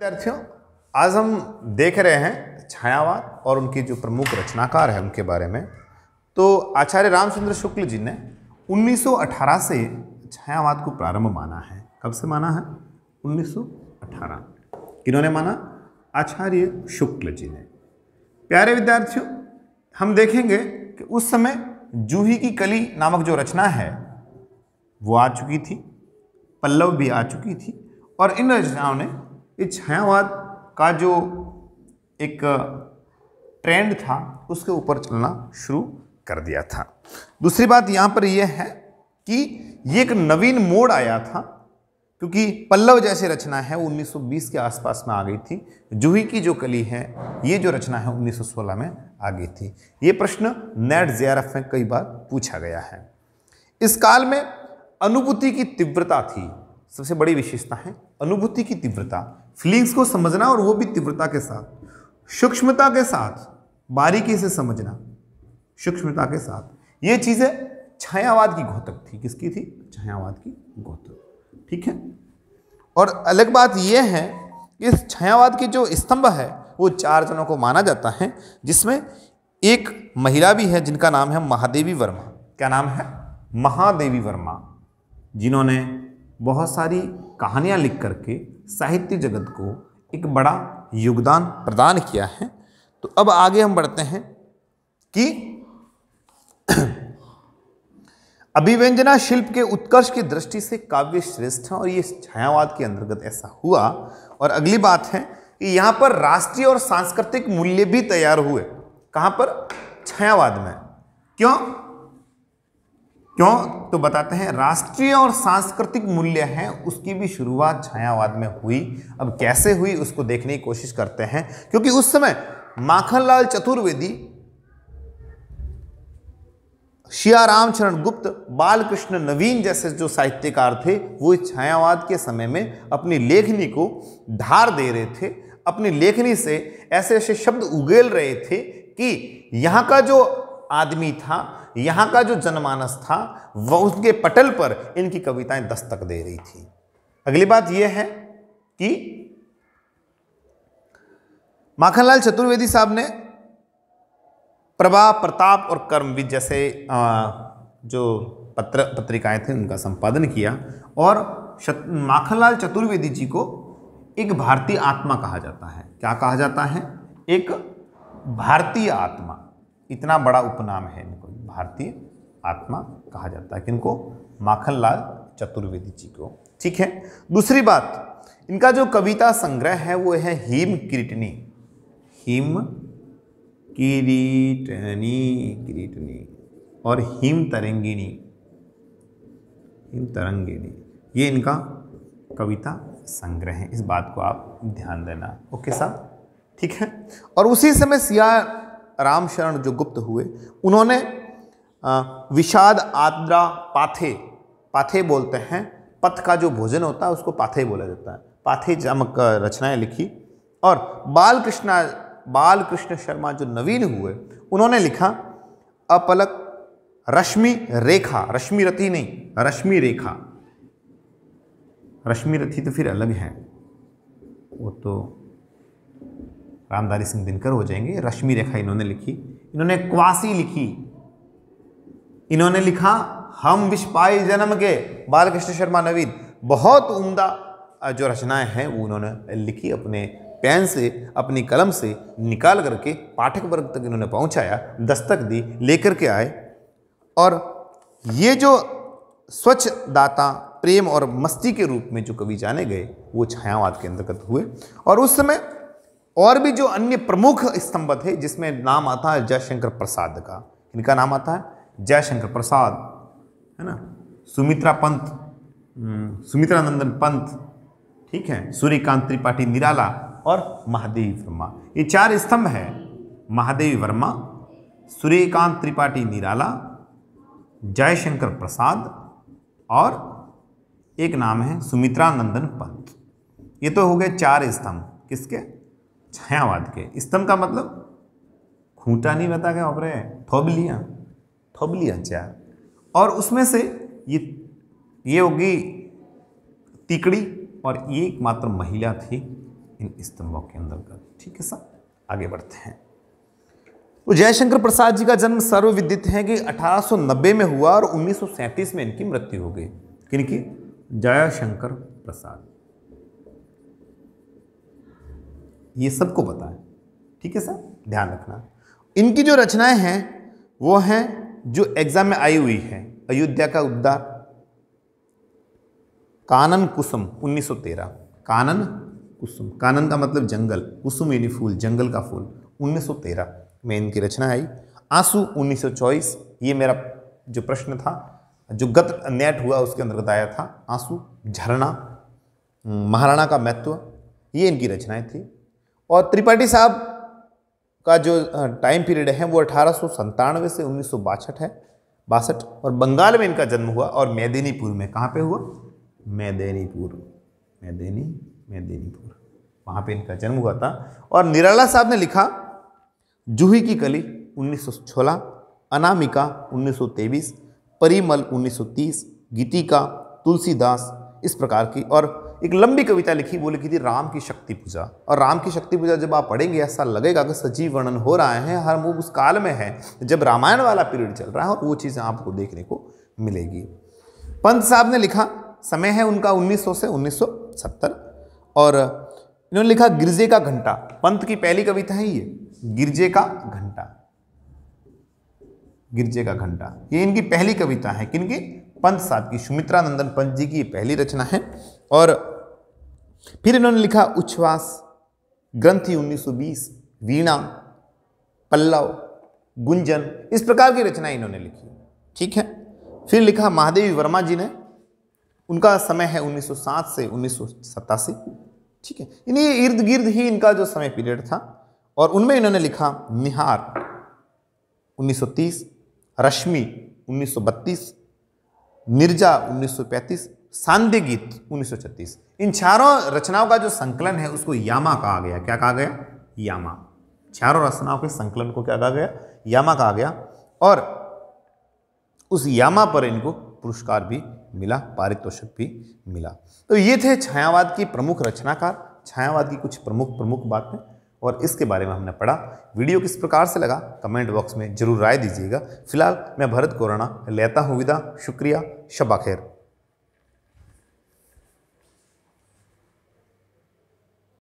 विद्यार्थियों, आज हम देख रहे हैं छायावाद और उनके जो प्रमुख रचनाकार हैं उनके बारे में। तो आचार्य रामचंद्र शुक्ल जी ने 1918 से छायावाद को प्रारंभ माना है। कब से माना है? 1918 किन्होंने माना? आचार्य शुक्ल जी ने। प्यारे विद्यार्थियों, हम देखेंगे कि उस समय जूही की कली नामक जो रचना है, वो आ चुकी थी, पल्लव भी आ चुकी थी, और इन रचनाओं ने इस छायावाद का जो एक ट्रेंड था, उसके ऊपर चलना शुरू कर दिया था। दूसरी बात यहाँ पर यह है कि ये एक नवीन मोड़ आया था, क्योंकि पल्लव जैसे रचना है, वो 1920 के आसपास में आ गई थी। जूही की जो कली है, ये जो रचना है 1916 में आ गई थी। ये प्रश्न नेट जेआरएफ में कई बार पूछा गया है। इस काल में अनुभूति की तीव्रता थी सबसे बड़ी विशेषता है अनुभूति की तीव्रता फीलिंग्स को समझना और वो भी तीव्रता के साथ। सूक्ष्मता के साथ, बारीकी से समझना, सूक्ष्मता के साथ। ये चीज़ें छायावाद की घोतक थी। किसकी थी? छायावाद की घोतक। ठीक है? और अलग बात यह है कि इस छायावाद के जो स्तंभ है, वो चार जनों को माना जाता है, जिसमें एक महिला भी है, जिनका नाम है महादेवी वर्मा। क्या नाम है? महादेवी वर्मा। जिन्होंने बहुत सारी कहानियाँ लिख करके साहित्य जगत को एक बड़ा योगदान प्रदान किया है। तो अब आगे हम बढ़ते हैं कि अभिव्यंजना शिल्प के उत्कर्ष की दृष्टि से काव्य श्रेष्ठ है और ये छायावाद के अंतर्गत ऐसा हुआ। और अगली बात है कि यहाँ पर राष्ट्रीय और सांस्कृतिक मूल्य भी तैयार हुए। कहाँ पर? छायावाद में। क्यों? क्यों? तो बताते हैं, राष्ट्रीय और सांस्कृतिक मूल्य हैं, उसकी भी शुरुआत छायावाद में हुई। अब कैसे हुई, उसको देखने की कोशिश करते हैं, क्योंकि उस समय माखनलाल चतुर्वेदी, शिया रामचरण गुप्त, बालकृष्ण नवीन जैसे जो साहित्यकार थे, वो इस छायावाद के समय में अपनी लेखनी को धार दे रहे थे। अपनी लेखनी से ऐसे ऐसे शब्द उगेल रहे थे कि यहाँ का जो आदमी था, यहाँ का जो जनमानस था, वह उसके पटल पर इनकी कविताएँ दस्तक दे रही थी। अगली बात यह है कि माखनलाल चतुर्वेदी साहब ने प्रभा, प्रताप और कर्मविद जैसे जो पत्र, पत्रिकाएँ थे, उनका संपादन किया और माखनलाल चतुर्वेदी जी को एक भारतीय आत्मा कहा जाता है। क्या कहा जाता है? एक भारतीय आत्मा। इतना बड़ा उपनाम है इनको, भारतीय आत्मा कहा जाता है किनको माखनलाल चतुर्वेदी जी को। ठीक है, दूसरी बात, इनका जो कविता संग्रह है वो है हिम किरीटनी। हिम किरीटनी किरीटनी और हिम तरंगिणी। हिम तरंगिणी, ये इनका कविता संग्रह है। इस बात को आप ध्यान देना। ओके साहब? ठीक है, और उसी समय सिया राम शरण जो गुप्त हुए, उन्होंने विषाद आद्रा पाथे पाथे बोलते हैं, पथ का जो भोजन होता है, उसको पाथे बोला जाता है। पाथे जमक रचनाएँ लिखी। और बालकृष्ण बालकृष्ण शर्मा जो नवीन हुए, उन्होंने लिखा, अपलक रश्मि रेखा, रश्मि रथी नहीं, रश्मि रेखा। रश्मि रथी तो फिर अलग है। वो तो रामधारी सिंह दिनकर हो जाएँगे। रश्मि रेखा इन्होंने लिखी। इन्होंने क्वासी लिखी। इन्होंने लिखा, हम विष जन्म के। बालकृष्ण शर्मा नवीन। बहुत उम्दा जो रचनाएँ हैं, वो उन्होंने लिखी अपने पेन से, अपनी कलम से निकाल करके पाठक वर्ग तक इन्होंने पहुँचाया, दस्तक दी, लेकर के आए। और ये जो स्वच्छ दाता, प्रेम और मस्ती के रूप में जो कवि जाने गए, वो छायावाद के अंतर्गत हुए। और उस समय और भी जो अन्य प्रमुख स्तंभ थे, जिसमें नाम आता है जयशंकर प्रसाद का। इनका नाम आता है जयशंकर प्रसाद, है ना? सुमित्रा पंत सुमित्रा नंदन पंत, ठीक है? सूर्यकांत त्रिपाठी निराला और महादेवी वर्मा। ये चार स्तंभ हैं। महादेवी वर्मा, सूर्यकांत त्रिपाठी निराला, जयशंकर प्रसाद और एक नाम है सुमित्रा नंदन पंत। ये तो हो गए चार स्तंभ। किसके? छायावाद के। स्तंभ का मतलब खूंटा नहीं बता के ऑपरे थोबलियाँ थोबलियाँ चार और उसमें से ये ये होगी तिकड़ी और ये एकमात्र महिला थी इन स्तंभों के अंदर का। ठीक है सर आगे बढ़ते हैं। तो जयशंकर प्रसाद जी का जन्म सर्वविदित है कि 1890 में हुआ और 1937 में इनकी मृत्यु हो गई। किनकी? जयशंकर प्रसाद। ये सबको पता है ठीक है सर? ध्यान रखना। इनकी जो रचनाएँ हैं, वो हैं जो एग्ज़ाम में आई हुई है। अयोध्या का उद्धार। कानन कुसुम 1913 कानन कुसुम। कानन का मतलब जंगल। कुसुम यानी फूल, जंगल का फूल। 1913 में इनकी रचना आई। आँसू 1924 ये मेरा जो प्रश्न था, जो गत नेट हुआ, उसके अंतर्गत आया था। आँसू, झरना, महाराणा का महत्व। ये इनकी रचनाएँ थी। और त्रिपाठी साहब का जो टाइम पीरियड है, वो अठारह से उन्नीस सौ बासठ है, बासठ। और बंगाल में इनका जन्म हुआ और मैदिनीपुर में। कहाँ पे हुआ? मैदेनीपुर। मैदेनी, मैदेनीपुर। वहाँ पे इनका जन्म हुआ था। और निराला साहब ने लिखा, जूही की कली 1916 अनामिका 1923 परिमल 1930 गीतिका, तुलसीदास, इस प्रकार की। और एक लंबी कविता लिखी, वो लिखी थी राम की शक्ति पूजा। और राम की शक्ति पूजा जब आप पढ़ेंगे, ऐसा लगेगा कि सजीव वर्णन हो रहा है, हर मूव उस काल में है। जब रामायण वाला पीरियड चल रहा है और वो चीज़ें आपको देखने को मिलेगी। पंत साहब ने लिखा, समय है उनका 1900 से 1970 और इन्होंने लिखा, गिरजे का घंटा। पंत की पहली कविता है ये, गिरजे का घंटा। गिरजे का घंटा। ये इनकी पहली कविता है, किनकी? पंत साहब की। सुमित्रा नंदन पंत जी की पहली रचना है। और फिर इन्होंने लिखा उच्छ्वास, ग्रंथि 1920 वीणा, पल्लव, गुंजन, इस प्रकार की रचनाएँ इन्होंने लिखी ठीक है? फिर लिखा महादेवी वर्मा जी ने, उनका समय है 1907 से उन्नीस सौ सत्तासी। ठीक है? इन्हीं इर्द गिर्द ही इनका जो समय पीरियड था, और उनमें इन्होंने लिखा निहार 1930 रश्मि 1932 निर्जा 1935 सांध्य गीत 1936 इन चारों रचनाओं का जो संकलन है, उसको यामा कहा गया। क्या कहा गया? यामा। चारों रचनाओं के संकलन को क्या कहा गया? यामा कहा गया। और उस यामा पर इनको पुरस्कार भी मिला, पारितोषिक भी मिला। तो ये थे छायावाद की प्रमुख रचनाकार। छायावाद की कुछ प्रमुख प्रमुख बातें। और इसके बारे में हमने पढ़ा। वीडियो किस प्रकार से लगा? कमेंट बॉक्स में ज़रूर राय दीजिएगा। फ़िलहाल मैं भरत कोराना लेता हूँ विदा। शुक्रिया। शबा खैर